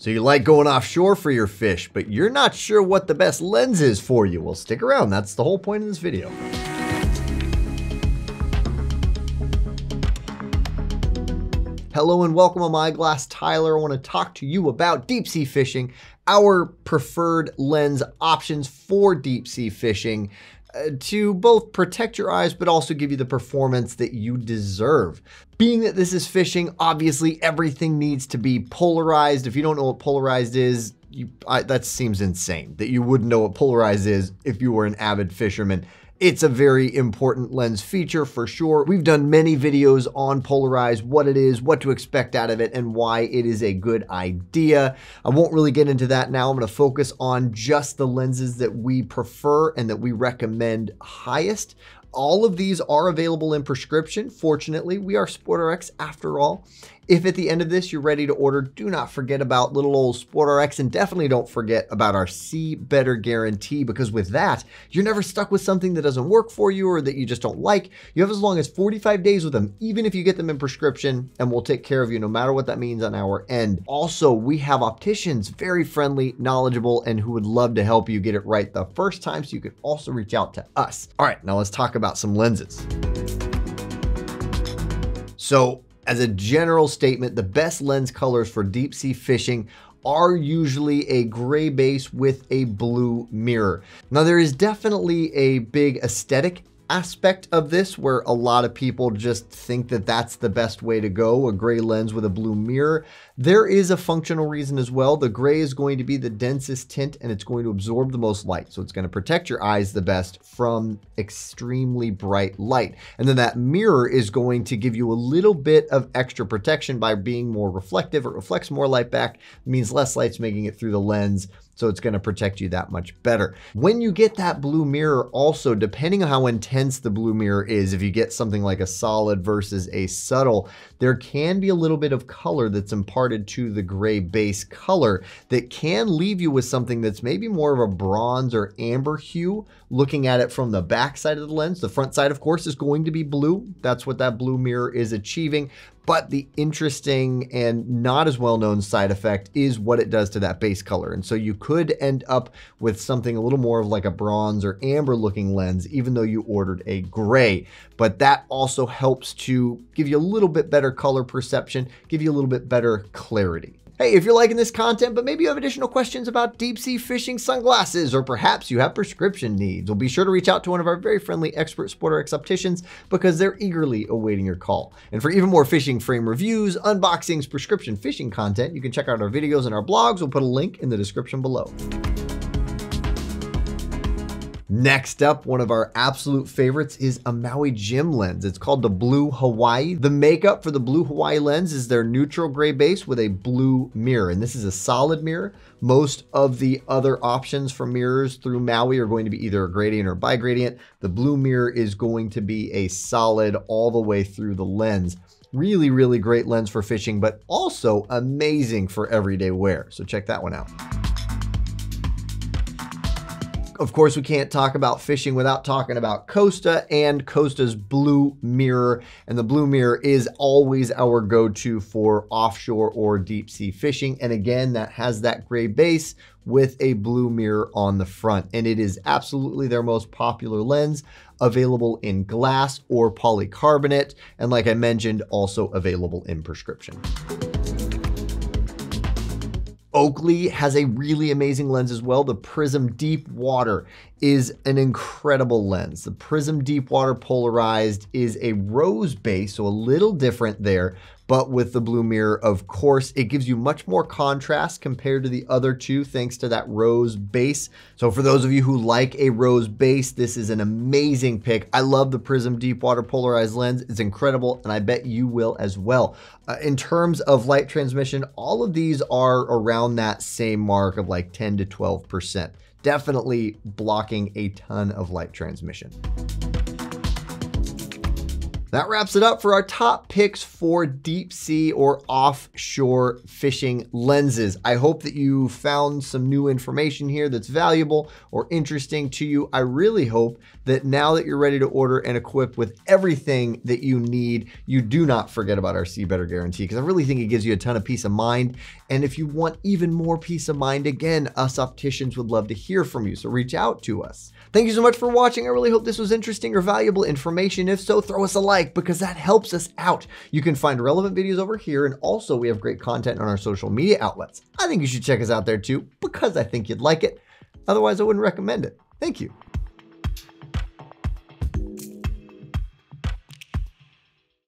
So you like going offshore for your fish, but you're not sure what the best lens is for you. Well, stick around. That's the whole point of this video. Hello and welcome. I'm Eyeglass Tyler. I want to talk to you about deep sea fishing, our preferred lens options for deep sea fishing Uh, to both protect your eyes but also give you the performance that you deserve. Being that this is fishing, obviously everything needs to be polarized. If you don't know what polarized is, you, I, that seems insane that you wouldn't know what polarized is if you were an avid fisherman. It's a very important lens feature for sure. We've done many videos on Polarize, what it is, what to expect out of it, and why it is a good idea. I won't really get into that now. I'm to focus on just the lenses that we prefer and that we recommend highest. All of these are available in prescription. Fortunately, we are SportRx after all. If at the end of this you're ready to order, do not forget about little old SportRx and definitely don't forget about our See Better guarantee because with that, you're never stuck with something that doesn't work for you or that you just don't like. You have as long as 45 days with them, even if you get them in prescription, and we'll take care of you no matter what that means on our end. Also, we have opticians, very friendly, knowledgeable, and who would love to help you get it right the first time, so you can also reach out to us. All right, now let's talk about some lenses. So as a general statement, the best lens colors for deep sea fishing are usually a gray base with a blue mirror. Now, there is definitely a big aesthetic aspect of this where a lot of people just think that that's the best way to go, a gray lens with a blue mirror. There is a functional reason as well. The gray is going to be the densest tint and it's going to absorb the most light. So it's going to protect your eyes the best from extremely bright light. And then that mirror is going to give you a little bit of extra protection by being more reflective. It reflects more light back, means less light's making it through the lens so it's going to protect you that much better. When you get that blue mirror also, depending on how intense the blue mirror is, if you get something like a solid versus a subtle, there can be a little bit of color that's imparted to the gray base color that can leave you with something that's maybe more of a bronze or amber hue looking at it from the back side of the lens. The front side, of course, is going to be blue. That's what that blue mirror is achieving. But the interesting and not as well known side effect is what it does to that base color. And so you could end up with something a little more of like a bronze or amber looking lens, even though you ordered a gray. But that also helps to give you a little bit better color perception, give you a little bit better clarity. Hey, if you're liking this content, but maybe you have additional questions about deep sea fishing sunglasses, or perhaps you have prescription needs, well, be sure to reach out to one of our very friendly expert SportRx opticians because they're eagerly awaiting your call. And for even more fishing frame reviews, unboxings, prescription fishing content, you can check out our videos and our blogs. We'll put a link in the description below. Next up, one of our absolute favorites is a Maui Jim lens. It's called the Blue Hawaii. The makeup for the Blue Hawaii lens is their neutral gray base with a blue mirror. And this is a solid mirror. Most of the other options for mirrors through Maui are going to be either a gradient or bigradient. The blue mirror is going to be a solid all the way through the lens. Really, really great lens for fishing, but also amazing for everyday wear. So check that one out. Of course, we can't talk about fishing without talking about Costa and Costa's Blue Mirror. And the Blue Mirror is always our go to for offshore or deep sea fishing. And again, that has that gray base with a blue mirror on the front. And it is absolutely their most popular lens, available in glass or polycarbonate. And like I mentioned, also available in prescription. Oakley has a really amazing lens as well. The Prizm Deep Water is an incredible lens. The Prizm Deep Water Polarized is a rose base, so a little different there, but with the blue mirror, of course, it gives you much more contrast compared to the other two thanks to that rose base. So for those of you who like a rose base, this is an amazing pick. I love the Prizm Deep Water Polarized lens. It's incredible, and I bet you will as well. Uh, in terms of light transmission, all of these are around that same mark of like 10 to 12%. Definitely blocking a ton of light transmission. That wraps it up for our top picks for deep sea or offshore fishing lenses. I hope that you found some new information here that's valuable or interesting to you. I really hope that now that you're ready to order and equip with everything that you need, you do not forget about our See Better guarantee because I really think it gives you a ton of peace of mind. And if you want even more peace of mind, again, us opticians would love to hear from you. So reach out to us. Thank you so much for watching. I really hope this was interesting or valuable information. If so, throw us a like because that helps us out. You can find relevant videos over here, and also we have great content on our social media outlets. I think you should check us out there too because I think you'd like it. Otherwise, I wouldn't recommend it. Thank you.